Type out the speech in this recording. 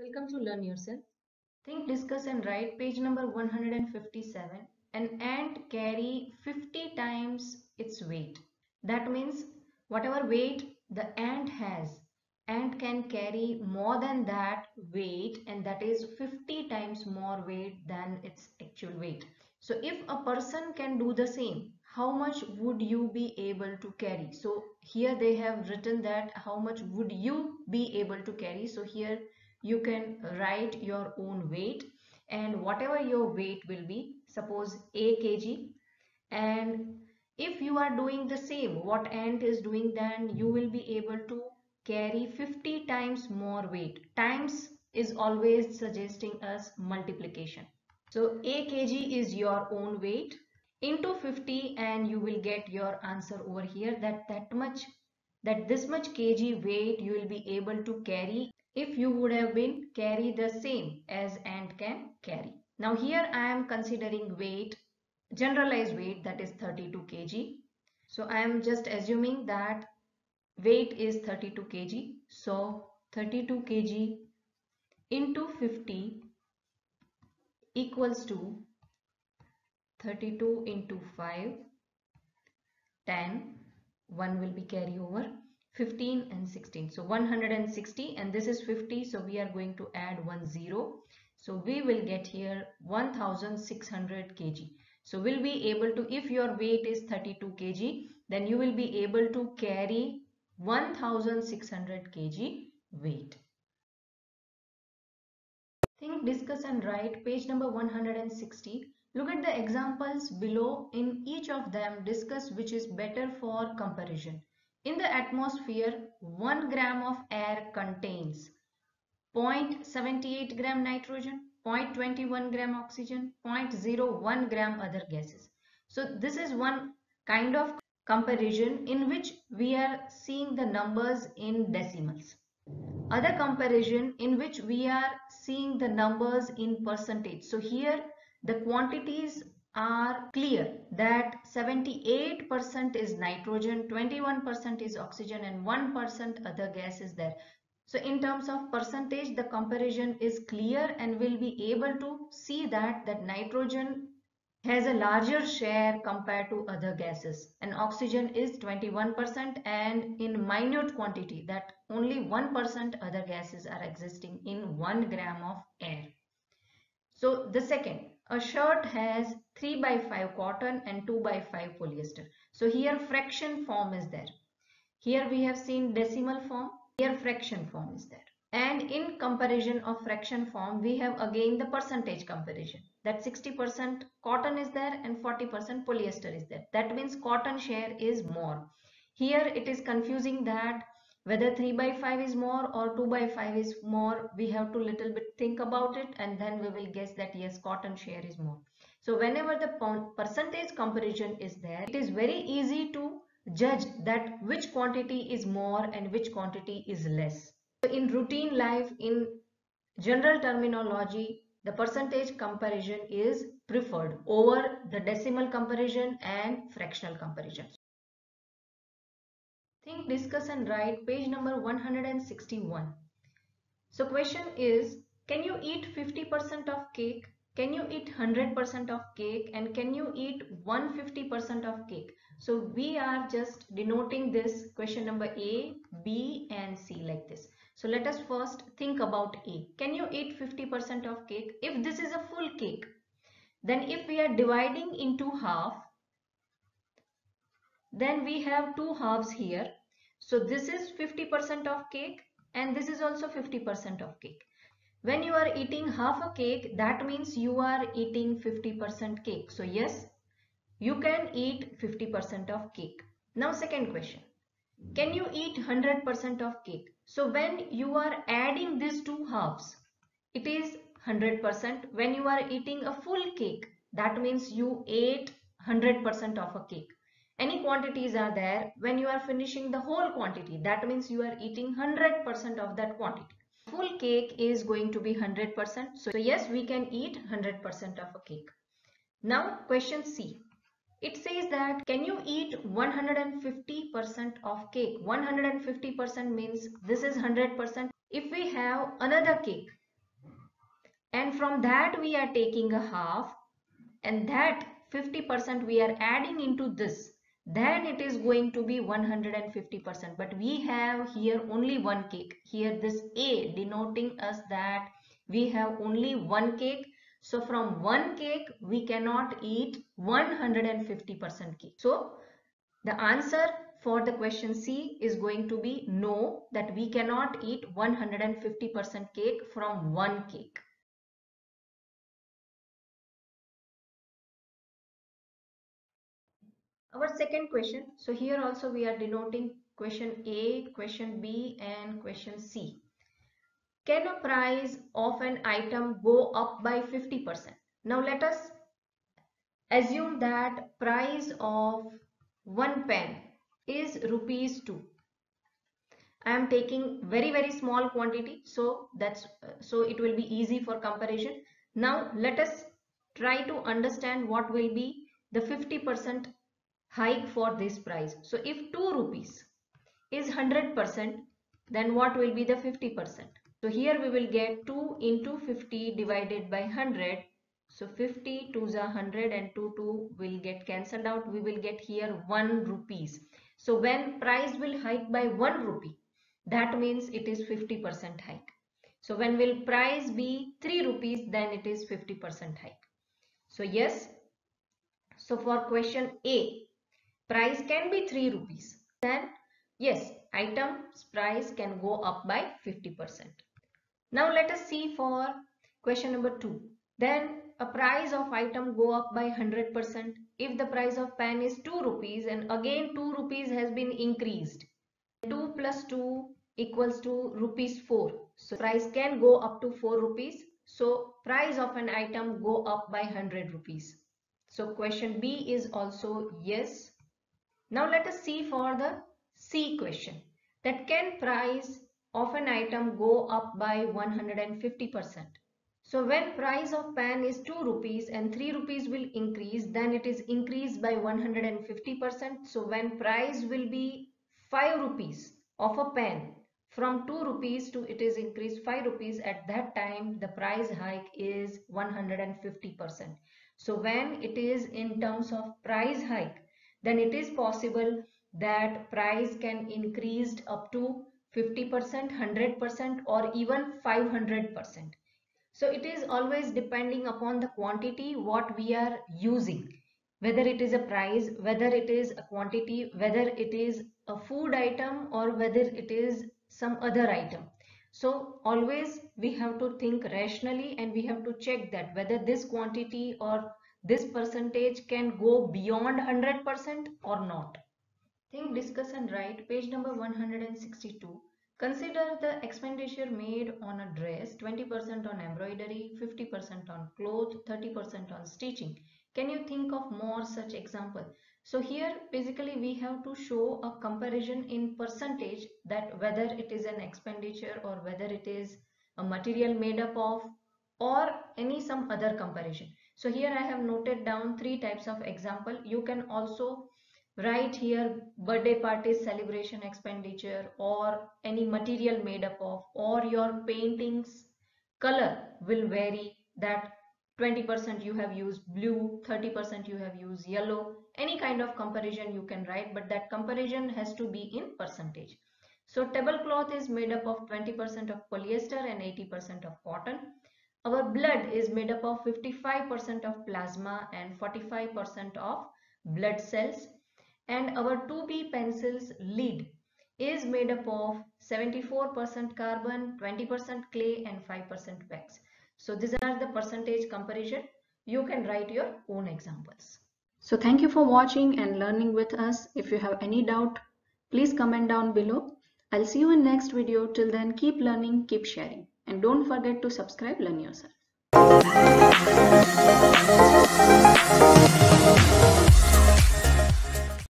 Welcome to Learn Yourself. Think, discuss and write page number 157. An ant carry 50 times its weight. That means whatever weight the ant has, ant can carry more than that weight and that is 50 times more weight than its actual weight. So if a person can do the same, how much would you be able to carry? So here they have written that how much would you be able to carry? So here you can write your own weight and whatever your weight will be suppose a kg. And if you are doing the same what ant is doing then you will be able to carry 50 times more weight. Times is always suggesting us multiplication. So a kg is your own weight into 50 and you will get your answer over here that that much that this much kg weight you will be able to carry if you would have been carry the same as ant can carry. Now here I am considering weight, generalized weight that is 32 kg. So I am just assuming that weight is 32 kg. So 32 kg into 50 equals to 32 into 5 10 1 will be carry over 15 and 16 so 160 and this is 50 so we are going to add one zero. So we will get here 1600 kg. So we'll be able to if your weight is 32 kg then you will be able to carry 1600 kg weight. Think discuss and write page number 160 look at the examples below. In each of them discuss which is better for comparison in the atmosphere, 1 gram of air contains 0.78 gram nitrogen, 0.21 gram oxygen, 0.01 gram other gases. So this is one kind of comparison in which we are seeing the numbers in decimals. Other comparison in which we are seeing the numbers in percentage. So here the quantities are clear that 78% is nitrogen, 21% is oxygen and 1% other gas is there. So in terms of percentage, the comparison is clear and we'll be able to see that that nitrogen has a larger share compared to other gases and oxygen is 21% and in minute quantity that only 1% other gases are existing in 1 gram of air. So the second, a shirt has 3 by 5 cotton and 2 by 5 polyester. So here fraction form is there. Here we have seen decimal form. Here fraction form is there. And in comparison of fraction form, we have again the percentage comparison. That 60% cotton is there and 40% polyester is there. That means cotton share is more. Here it is confusing that whether 3 by 5 is more or 2 by 5 is more we have to little bit think about it and then we will guess that yes cotton share is more. So whenever the percentage comparison is there it is very easy to judge that which quantity is more and which quantity is less. So in routine life in general terminology the percentage comparison is preferred over the decimal comparison and fractional comparison Think, discuss and write page number 161. So question is, can you eat 50% of cake? Can you eat 100% of cake? And can you eat 150% of cake? So we are just denoting this question number A, B and C like this. So let us first think about A. Can you eat 50% of cake? If this is a full cake, then if we are dividing into half, then we have two halves here so this is 50% of cake and this is also 50% of cake. When you are eating half a cake, that means you are eating 50% cake. So yes, you can eat 50% of cake. Now second question. Can you eat 100% of cake? So when you are adding these two halves, it is 100%. When you are eating a full cake, that means you ate 100% of a cake any quantities are there when you are finishing the whole quantity. That means you are eating 100% of that quantity. Full cake is going to be 100% so yes we can eat 100% of a cake. Now question c. It says that can you eat 150% of cake? 150% means this is 100% if we have another cake and from that we are taking a half and that 50% we are adding into this then it is going to be 150% but we have here only one cake. Here this a denoting us that we have only one cake. So from one cake we cannot eat 150% cake. So the answer for the question C is going to be no that we cannot eat 150% cake from one cake Our second question, so here also we are denoting question A, question B and question C. Can a price of an item go up by 50%? Now let us assume that price of one pen is rupees 2. I am taking very very small quantity so that's so it will be easy for comparison. Now let us try to understand what will be the 50% hike for this price. So if 2 rupees is 100% then what will be the 50%? So here we will get 2 into 50 divided by 100. So 50 to the 100 and 2 2 will get cancelled out. We will get here 1 rupees. So when price will hike by 1 rupee that means it is 50% hike. So when will price be 3 rupees then it is 50% hike. So yes. So for question A price can be 3 rupees then yes item's price can go up by 50%. Now let us see for question number 2. Then a price of item go up by 100% if the price of pen is 2 rupees and again 2 rupees has been increased. 2 plus 2 equals to rupees 4. So price can go up to 4 rupees. So price of an item go up by 100 rupees. So question B is also yes. Now let us see for the C question that can price of an item go up by 150%. So when price of pen is 2 rupees and 3 rupees will increase then it is increased by 150%. So when price will be 5 rupees of a pen from 2 rupees to it is increased 5 rupees at that time the price hike is 150%. So when it is in terms of price hike then it is possible that price can increased up to 50%, 100% or even 500%. So it is always depending upon the quantity what we are using. Whether it is a price, whether it is a quantity, whether it is a food item or whether it is some other item. So always we have to think rationally and we have to check that whether this quantity or this percentage can go beyond 100% or not. Think, discuss and write page number 162. Consider the expenditure made on a dress 20% on embroidery, 50% on cloth, 30% on stitching. Can you think of more such example? So here basically we have to show a comparison in percentage that whether it is an expenditure or whether it is a material made up of or any some other comparison. So here I have noted down three types of example. You can also write here birthday party celebration expenditure or any material made up of or your paintings. Color will vary that 20% you have used blue 30% you have used yellow. Any kind of comparison you can write but that comparison has to be in percentage. So tablecloth is made up of 20% of polyester and 80% of cotton our blood is made up of 55% of plasma and 45% of blood cells and our 2B pencils lead is made up of 74% carbon, 20% clay and 5% wax. So these are the percentage comparison. You can write your own examples. So thank you for watching and learning with us. If you have any doubt, please comment down below. I'll see you in next video. Till then, keep learning, keep sharing. And don't forget to subscribe Learn Yourself.